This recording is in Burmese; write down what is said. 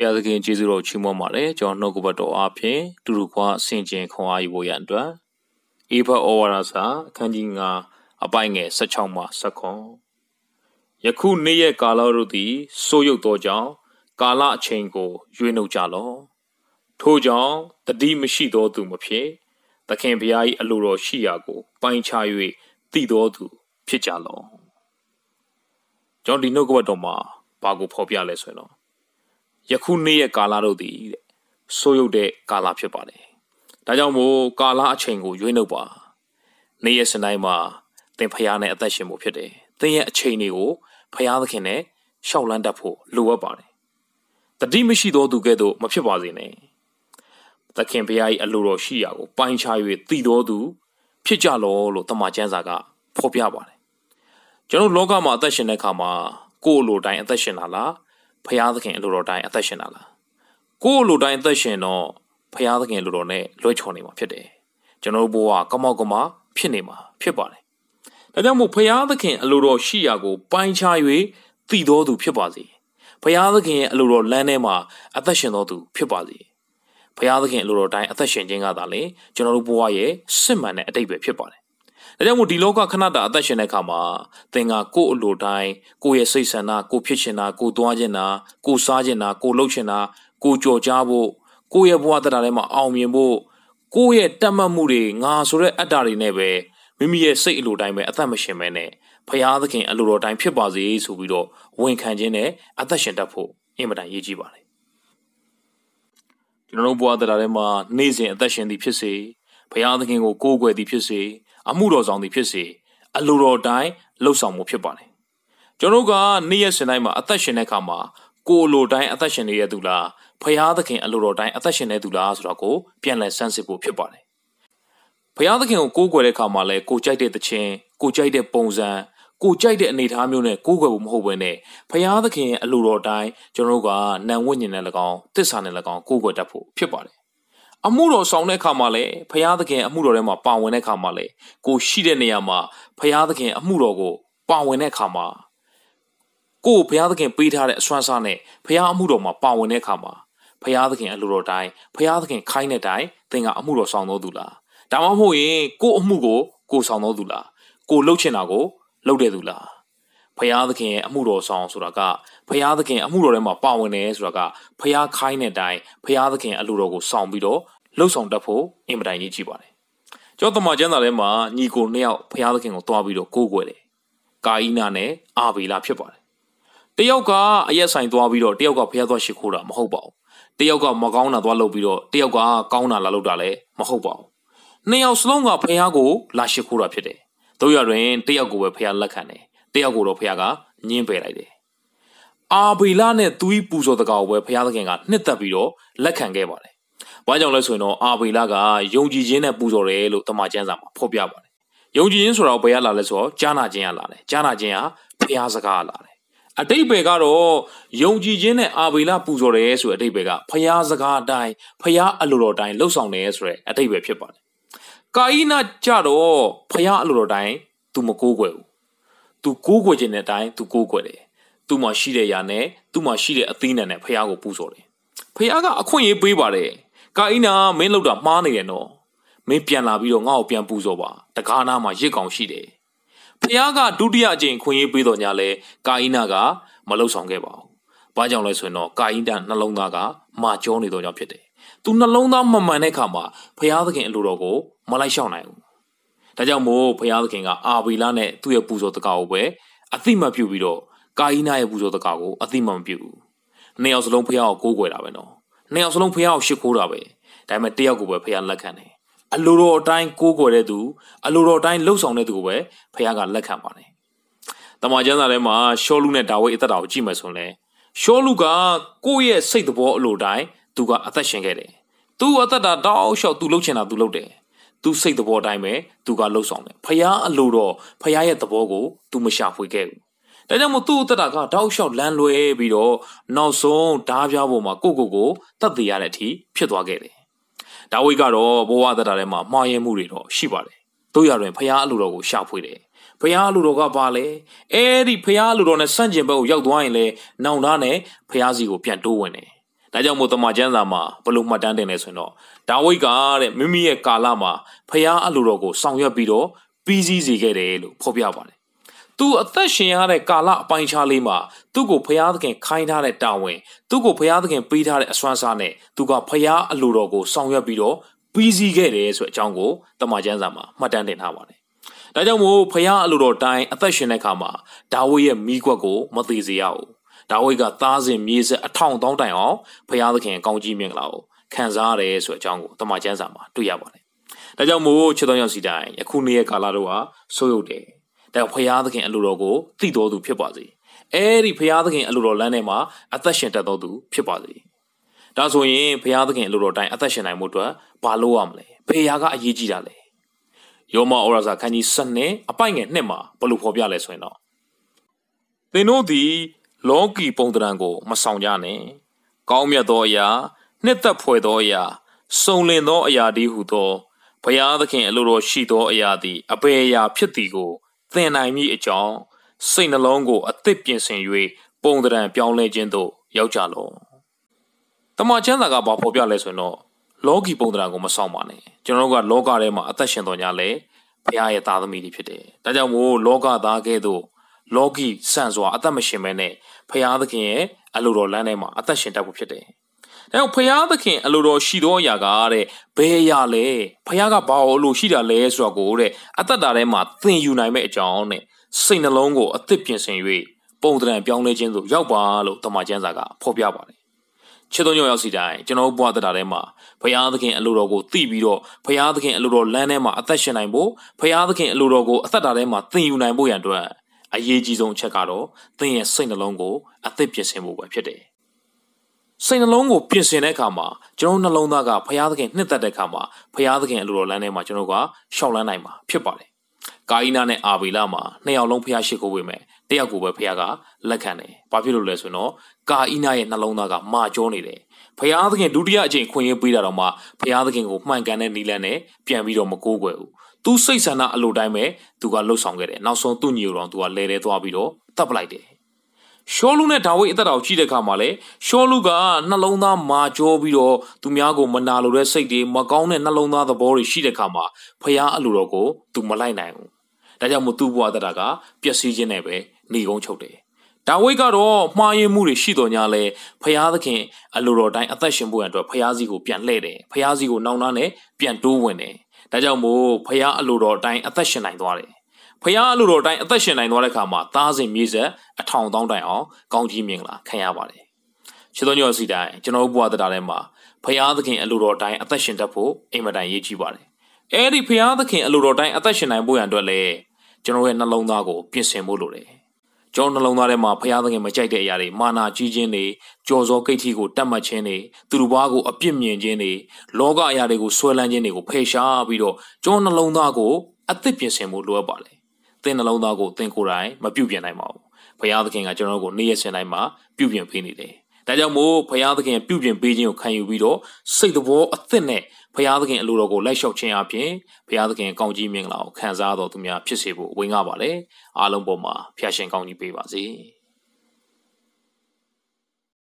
ဘုရားသခင်ကျေးဇူးတော်ချီးမွမ်းပါတယ်ကျွန်တော်နှုတ်ကပတ်တော်အားဖြင့်တူတူခွာဆင်ကျင်ခွန်အားယူဖို့ရန်အတွက်အေဖဩဝါဒစာအခန်းကြီး9အပိုင်းငယ်16မှ19ယခုနေ့ရက်ကာလတို့သည်စိုးရုပ်သောကြောင့်ကာလအချိန်ကိုရွေးနှုတ်ကြလော့ထို့ကြောင့်တတိမရှိသောသူမဖြစ်သခင်ဘုရား၏အလိုတော်ရှိရာကို ပိုင်းခြား၍တည်တော်သူ ဖြစ်ကြလော့ကျွန်တော်ဒီနှုတ်ကပတ်တော်မှာဘာကိုဖော်ပြလဲဆိုရင်တော့ ယခုနေ့ရဲ့ကာလတို့သည်တဲ့ဆိုးရုပ်တဲ့ကာလဖြစ်ပါတယ်။ဒါကြောင့်မို့ကာလအချိန်ကိုရွေးနှုတ်ပါ။နေ့ရက်စတိုင်းမှာသင်ဖျားနဲ့အသက်ရှင်ဖို့ဖြစ်တယ်။သင်ရဲ့အချိန်တွေကိုဖျားသခင်နဲ့ရှောက်လန်းတတ်ဖို့လိုအပ်ပါတယ်။တတိမရှိသောသူကဲ့သို့မဖြစ်ပါစေနဲ့။သခင်ဖျား၏အလိုတော်ရှိရာကိုပိုင်းခြား၍တည်တော်သူဖြစ်ကြလောလို့တမန်ကျမ်းစာကဖော်ပြပါတယ်။ကျွန်တော်လောကမှာအသက်ရှင်တဲ့အခါမှာကိုယ်လိုတိုင်းအသက်ရှင်တာလား ဖရာသခင်အလိုတော်တိုင်းအသက်ရှင်တာလားကိုယ်လိုတိုင်းအသက်ရှင်တော့ဖရာသခင်လိုတော်နဲ့လွှဲချော်နေမှာဖြစ်တယ်ကျွန်တော်တို့ဘဝကမောက်ကမဖြစ်နေမှာဖြစ်ပါတယ်ဒါကြောင့်မို့ဖရာသခင်အလိုတော်ရှိရာကို ပိုင်းခြား၍တည်တော်သူဖြစ်ပါစေဖရာသခင်ရဲ့အလိုတော်လမ်းထဲမှာအသက်ရှင်တော်သူဖြစ်ပါစေဖရာသခင်အလိုတော်တိုင်းအသက်ရှင်ခြင်းကသာလေကျွန်တော်တို့ဘဝရဲ့စစ်မှန်တဲ့အတိတ်ပဲဖြစ်ပါတယ် ဒါကြောင့်မို့ဒီလောကခဏတာအသက်ရှင်တဲ့အခါမှာသင်ကကိုယ့်အလိုတိုင်းကိုယ့်ရဲ့စိတ်ဆန္ဒကိုဖြစ်ချင်တာကိုသွားချင်တာကိုစားချင်တာကိုလှုပ်ချင်တာကိုကြော်ကြားဖို့ကိုယ့်ရဲ့ဘဝတရားထဲမှာအောင်မြင်ဖို့ကိုယ့်ရဲ့တတ်မှတ်မှုတွေငါဆိုတဲ့အတ္တတွေနဲ့ပဲမိမိရဲ့စိတ်အလိုတိုင်းပဲအသက်မရှင်မဲနဲ့ဖရာသခင်အလိုတော်တိုင်းဖြစ်ပါစေဆိုပြီးတော့ဝန်ခံခြင်းနဲ့အသက်ရှင်တတ်ဖို့အင်မတန်ရည်ကြီးပါတယ်ကျွန်တော်တို့ဘဝတရားထဲမှာနေ့စဉ်အသက်ရှင်သည်ဖြစ်စေဘုရားသခင်ကိုကိုးကွယ်သည်ဖြစ်စေ အမှုတော်ဆောင်သည်ဖြစ်စေအလိုတော်တိုင်းလှုပ်ဆောင်မှုဖြစ်ပါတယ်ကျွန်တော်ကနေ့ရက်စဉ်တိုင်းမှာအသက်ရှင်တဲ့အခါမှာကိုအလိုတိုင်းအသက်ရှင်နေတဲ့သူလားဖရာသခင်အလိုတော်တိုင်းအသက်ရှင်နေသူလားဆိုတော့ကိုပြန်လည်ဆန်းစစ်ဖို့ဖြစ်ပါတယ်ဖရာသခင်ကိုကိုးကွယ်တဲ့အခါမှာလဲကိုကြိုက်တဲ့သခြင်းကိုကြိုက်တဲ့ပုံစံကိုကြိုက်တဲ့အနေအထားမျိုးနဲ့ကိုးကွယ်ဖို့မဟုတ်ဘဲနဲ့ဖရာသခင်ရဲ့အလိုတော်တိုင်းကျွန်တော်တို့ကနံဝိညာဉ်နဲ့၎င်းတစ္ဆာနဲ့၎င်းကိုးကွယ်တတ်ဖို့ဖြစ်ပါတယ် အမှုတော်ဆောင်တဲ့အခါမှာလည်းဖရာသခင်အမှုတော်ထဲမှာပါဝင်တဲ့အခါမှာလည်းကိုရှိတဲ့နေရာမှာဖရာသခင်အမှုတော်ကိုပါဝင်တဲ့အခါမှာကိုဘုရားသခင်ပေးထားတဲ့အစွမ်းစားနဲ့ဘုရားအမှုတော်မှာပါဝင်တဲ့အခါမှာဘုရားသခင်အလိုတော်တိုင်းဘုရားသခင်ခိုင်းတဲ့တိုင်းသင်ကအမှုတော်ဆောင်တော်သူလားဒါမှမဟုတ်ရင်ကိုအမှုကိုကိုဆောင်တော်သူလားကိုလှုပ်ချင်တာကိုလှုပ်တဲ့သူလား ဘုရားသခင်ရဲ့အမှုတော်ဆောင်ဆိုတာကဘုရားသခင်အမှုတော်ထဲမှာပါဝင်တယ်ဆိုတာကဘုရားခိုင်းတဲ့အတိုင်းဘုရားသခင်အလိုတော်ကိုဆောင်ပြီးတော့လှုပ်ဆောင်တတ်ဖို့အင်မတန်ကြီးကြည့်ပါတယ်ကျောင်းသမာကျမ်းစာထဲမှာညီကိုနှစ်ယောက်ဘုရားသခင်ကိုတွားပြီးတော့ကိုးကွယ်တယ်ကာအိနာနဲ့အာဗေလာဖြစ်ပါတယ်တယောက်ကအရက်ဆိုင်သွားပြီးတော့တယောက်ကဖျားသွားရှိခိုးတာမဟုတ်ပါဘူးတယောက်ကမကောင်းတာသွားလုပ်ပြီးတော့တယောက်ကကောင်းတာလာလုပ်တာလည်းမဟုတ်ပါဘူးနှစ်ယောက်စလုံးကဖျားကိုလာရှိခိုးတာဖြစ်တယ်တို့ရတွင်တယောက်ကိုပဲဖျားလက်ခံတယ် တယောက်ကိုတော့ဖျားကညှင်းပယ်လိုက်တယ်အာဘီလာနဲ့သူဤပူဇော်တကောင်ကိုပဲဖျားသခင်ကနှစ်သက်ပြီးတော့လက်ခံခဲ့ပါတယ်ဘာကြောင့်လဲဆိုရင်တော့အာဘီလာကယုံကြည်ခြင်းနဲ့ပူဇော်တယ်လို့တမန်ကျမ်းစာမှာဖော်ပြပါတယ်ယုံကြည်ခြင်းဆိုတော့ဘယ်ရလာလဲဆိုတော့ကြားနာခြင်းရလာတယ်ကြားနာခြင်းကဖျားစကားလာတယ်အတိတ်ဘယ်ကတော့ယုံကြည်ခြင်းနဲ့အာဗေလပူဇော်တယ်ဆိုတဲ့အတိတ်ဘယ်ကဖျားစကားအတိုင်းဖျားအလိုတော်တိုင်းလှုပ်ဆောင်တယ်ဆိုတဲ့အတိတ်ဘယ်ဖြစ်ပါတယ်။ကာအိနာကြတော့ဖျားအလိုတော်တိုင်း तू မကိုးကွယ်ဘူး။ သူကိုးကွယ်ခြင်းတဲ့အတိုင်းသူကိုးကွယ်တယ်သူ့မှာရှိတဲ့ယာနဲ့သူ့မှာရှိတဲ့အသီးနှံနဲ့ဖះကိုပူဇော်တယ်ဖះကအခွင့်အရေးပေးပါတယ်ကာအိနာမင်းလောက်တာမှားနေတယ်နော်မင်းပြန်လာပြီးတော့ငါ့ကိုပြန်ပူဇော်ပါတကားနာမှာရစ်ကောင်ရှိတယ်ဖះကဒုတိယအကြိမ်ခွင့်ရေးပေးတော်ညာလဲကာအိနာကမလှုပ်ဆောင်ခဲ့ပါဘူးဘာကြောင့်လဲဆိုရင်တော့ကာအိနာနှလုံးသားကမာကျောနေတော်ကြောင့်ဖြစ်တယ်သူနှလုံးသားမမှန်တဲ့ခါမှာဖះသခင်အလိုတော်ကိုမလိုက်ရှောင်နိုင်ဘူး ဒါကြောင့်မို့ဖះသခင်ကအာဘီလာနဲ့သူ့ရဲ့ပူဇော်တကာကိုပဲအသိမှတ်ပြုပြီးတော့ကာအိနာရဲ့ပူဇော်တကာကိုအသိမှတ်မပြုဘူး။နှစ်ယောက်စလုံးဖះကိုကိုးကွယ်တာပဲနော်။နှစ်ယောက်စလုံးဖះကိုရှ िख ိုးတာပဲ။ဒါပေမဲ့တယောက်ကိုပဲဖះလက်ခံတယ်အလိုတော်အတိုင်းကိုးကွယ်တဲ့သူအလိုတော်အတိုင်းလှုပ်ဆောင်တဲ့သူကိုပဲဖခင်ကလက်ခံပါတယ်။တမန်ကျမ်းစာထဲမှာရှောလူနဲ့ဒါဝိဒ်အသက်တာကိုကြည့်မယ်ဆိုရင်ရှောလူကကိုယ့်ရဲ့စိတ်သဘောအလိုတိုင်းသူကအသက်ရှင်ခဲ့တယ်။သူအသက်တာတောက်လျှောက်သူလှုပ်ချင်တာသူလှုပ်တယ်။ သူစိတ်သဘောအတိုင်းပဲသူကလှုပ်ဆောင်တယ်။ဖခင်အလိုတော်ဖခင်ရဲ့သဘောကိုသူမရှာဖွေခဲ့ဘူး။ဒါကြောင့်မို့သူ့အသက်တာကတောက်လျှောက်လမ်းလွဲပြီးတော့နောက်ဆုံးဓားပြားပေါ်မှာကိုကိုကိုတတ်သေးရတဲ့အထိဖြစ်သွားခဲ့တယ်ဒါဝိဒ်ကတော့ဘဝတတာထဲမှာမှားယွင်းမှုတွေတော့ရှိပါတယ်တို့ရတွင်ဖျားအလိုတော်ကိုရှာဖွေတယ်ဖျားအလိုတော်ကပါလေအဲ့ဒီဖျားအလိုတော်နဲ့ဆန့်ကျင်ဘက်ကိုရောက်သွားရင်လေနောင်သားနဲ့ဖျားစီကိုပြန်တိုးဝင်တယ် ဒါကြောင့်မို့တမန်ကျမ်းစာမှာဘလို့မှတ်တမ်းတင်လဲဆိုရင်တော့ဒါဝိဒ်ကတဲ့မိမိရဲ့ကာလမှာဖျားအလိုတော်ကိုဆောင်ရွက်ပြီးတော့ပြီးစည်းစေခဲ့တယ်လို့ဖော်ပြပါတယ်သူအသက်ရှင်ရတဲ့ကာလအပိုင်းခြားလေးမှာသူ့ကိုဖျားသခင်ခိုင်းထားတဲ့တာဝန်သူ့ကိုဖျားသခင်ပေးထားတဲ့အစွမ်းစားနဲ့သူကဖျားအလိုတော်ကိုဆောင်ရွက်ပြီးတော့ပြီးစည်းခဲ့တယ်ဆိုတဲ့အကြောင်းကိုတမန်ကျမ်းစာမှာမှတ်တမ်းတင်ထားပါတယ်။ဒါကြောင့်မို့ဖျားအလိုတော်တိုင်းအသက်ရှင်တဲ့အခါမှာဒါဝိဒ်ရဲ့မိကွက်ကိုမသေးစေရဘူး။ ဒါဝိဒ်ကသားစဉ်မြေဆက်အထောင်တောင်းတိုင်အောင်ဖျားသခင်ကောင်းကြီးမင်္ဂလာကိုခံစားရတယ်ဆိုတဲ့အကြောင်းကိုတမန်ကျမ်းစာမှာတွေ့ရပါတယ်။ဒါကြောင့်မို့ချစ်တော်ရောက်စီတိုင်းယခုနေ့ရဲ့ကာလတော့ဟာဆိုးရုပ်တယ်။ဒါဖျားသခင်အလိုတော်ကိုသိတော်သူဖြစ်ပါစေ။အဲဒီဖျားသခင်အလိုတော်လမ်းထဲမှာအသက်ရှင်တတ်တော်သူဖြစ်ပါစေ။ဒါဆိုရင်ဘုရားသခင်အလိုတော်တိုင်းအသက်ရှင်နိုင်မှုအတွက်ဘာလုပ်ရမလဲဘယ်ရာကအရေးကြီးတာလဲယောမဩရစာခန်းကြီး7နဲ့အပိုင်ငယ်2မှာဘလို့ဖော်ပြလဲဆိုရင်တော့သင်တို့သည် လောကီပုံတံကို မဆောင်ကြနဲ့ကောင်းမြတ်သောအရာနှစ်သက်ဖွယ်သောအရာစုံလင်သောအရာဒီဟုသောဘုရားသခင်အလိုတော်ရှိသောအရာသည်အပေအရာဖြစ်သည်ကိုသင်နိုင်မည်အကြောင်းစိတ်နှလုံးကိုအသစ်ပြင်ဆင်၍ပုံတံပြောင်းလဲခြင်းသို့ရောက်ကြလော့တမန်ကျမ်းစာကဘာဖော်ပြလဲဆိုရင်တော့လောကီပုံသဏ္ဍာန်ကိုမဆောင်ပါနဲ့ကျွန်တော်တို့ကလောကထဲမှာအသက်ရှင်တော်ညာလဲဘုရားရဲ့သားသမီးတွေဖြစ်တယ်ဒါကြောင့်မို့လောကသားကဲ့သို့ လောကီဆန့်စွာအသက်မရှင်မဲနဲ့ဘုရားသခင်ရဲ့အလိုတော်လမ်းထဲမှာအသက်ရှင်တတ်ဖို့ဖြစ်တယ်ဒါကြောင့်ဘုရားသခင်အလိုတော်ရှိသောအရာကတဲ့ဘယ်အရာလဲဘုရားကဘာလို့ရှိတာလဲဆိုတော့ကိုတဲ့အသက်တာထဲမှာသင်ယူနိုင်မဲ့အကြောင်းနဲ့စိတ်နှလုံးကိုအသစ်ပြင်ဆင်၍ပုံသဏ္ဍာန်ပြောင်းလဲခြင်းသို့ရောက်ပါလို့တမန်ကျမ်းစာကဖော်ပြပါတယ်ချစ်တော်ညောရောက်စီတိုင်းကျွန်တော်ဘဝတရားထဲမှာဘုရားသခင်အလိုတော်ကိုသိပြီးတော့ဘုရားသခင်အလိုတော်လမ်းထဲမှာအသက်ရှင်နိုင်ဖို့ဘုရားသခင်အလိုတော်ကိုအသက်တာထဲမှာသင်ယူနိုင်ဖို့ရန်အတွက် အရေးကြီးဆုံးအချက်ကတော့သင်ရဲ့စိတ်နှလုံးကိုအသက်ပြင်ဆင်ဖို့ပဲဖြစ်တယ်။စိတ်နှလုံးကိုပြင်ဆင်တဲ့အခါမှာကျွန်တော်နှလုံးသားကဘုရားသခင်နှစ်သက်တဲ့အခါမှာဘုရားသခင်အလိုတော်လမ်းထဲမှာကျွန်တော်ကရှောက်လန်းနိုင်မှာဖြစ်ပါတယ်။ကာအိနာနဲ့အာဘီလာမှာနှစ်ယောက်လုံးဘုရားရှိခိုးဝေမယ်တယောက်ကိုပဲဖခင်ကလက်ခံတယ်။ဘာဖြစ်လို့လဲဆိုတော့ကာအီနာရဲ့နှလုံးသားကမာကျောနေတယ်။ဖခင်သခင်ဒုတိယအကြိမ်ခွင့်ရပေးတာတော့မှဖခင်သခင်ကိုမှန်ကန်တဲ့နီလန်းနဲ့ပြန်ပြီးတော့မကိုးကွယ်ဘူး။ သူစိတ်ဆန္ဒအလိုတိုင်းပဲသူကလှုပ်ဆောင်ခဲ့တယ်။နောက်ဆုံးသူ့ညီတော်သူကလဲလဲသွားပြီးတော့တပ်ပလိုက်တယ်။ရှောလူနဲ့ဒါဝိဒ်အသက်တော်ကြည့်တဲ့အခါမှာလေရှောလူကနှလုံးသားမာကျောပြီးတော့သူများကိုမနာလိုတဲ့စိတ်တွေမကောင်းတဲ့နှလုံးသားသဘောတွေရှိတဲ့အခါမှာဖခင်အလိုတော်ကိုသူမလိုက်နိုင်ဘူး။ဒါကြောင့်မို့သူ့ဘဝတတာကပျက်စီးခြင်းနဲ့ပဲနေကုန်းချုပ်တယ်ဒါဝိတ်ကတော့မှားယွင်းမှုတွေရှိတော်ညာလဲဖျားသခင်အလိုတော်တိုင်းအသက်ရှင်ဖို့ရန်အတွက်ဖျားစီကိုပြန်လှည့်တယ်ဖျားစီကိုနှောင်းနှားနဲ့ပြန်တိုးဝင်တယ် ဒါကြောင့်မို့ဖျားအလိုတော်တိုင်းအသက်ရှင်နိုင်သွားတယ်ဖျားအလိုတော်တိုင်းအသက်ရှင်နိုင်သွားတဲ့အခါမှာသားစဉ်မြေဆက်အထောင်တောင်းတိုင်အောင်ကောင်းကြီးမင်္ဂလာခံရပါတယ်ချစ်တော်ညောစီတိုင်းကျွန်တော်ဘုရားတရားထဲမှာဖျားသခင်အလိုတော်တိုင်းအသက်ရှင်တတ်ဖို့အိမ်မတိုင်ရေးကြည့်ပါတယ်အဲ့ဒီဖျားသခင်အလိုတော်တိုင်းအသက်ရှင်နိုင်ဖို့ရန်အတွက်လည်းကျွန်တော်ရဲ့နှလုံးသားကိုပြင်ဆင်ဖို့လိုတယ် ကျွန်တော်နှလုံးသားထဲမှာဖရာသခင်မကြိုက်တဲ့အရာတွေမာနာကြီးခြင်းတွေကြော်စောကိတ်ထီကိုတတ်မှတ်ခြင်းတွေသူတို့ဘာကိုအပြစ်မြင်ခြင်းတွေလောကအရာတွေကိုဆွဲလန်းခြင်းတွေကိုဖယ်ရှားပြီးတော့ကျွန်တော်နှလုံးသားကိုအသစ်ပြင်ဆင်ဖို့လိုအပ်ပါလေ။သင်နှလုံးသားကိုသင်ကိုယ်တိုင်မပြုတ်ပြင်နိုင်ပါဘူး။ဖရာသခင်ကကျွန်တော်ကိုနေ့ရက်စဉ်တိုင်းမှာပြုတ်ပြင်ပေးနေတယ်။ ဒါကြောင့်မို့ဖရာသခင်ပြုတ်ပြင်ပေးခြင်းကိုခံယူပြီးတော့စိတ်တော်အသစ်နဲ့ဖရာသခင်အလိုတော်ကိုလိုက်လျှောက်ခြင်းအပြင်ဖရာသခင်ကောင်းကြီးမင်္ဂလာကိုခံစားတော်သူများဖြစ်စေဖို့ဝင်ကားပါလေအားလုံးပေါ်မှာဖျာရှင်ကောင်းကြီးပေးပါစေ။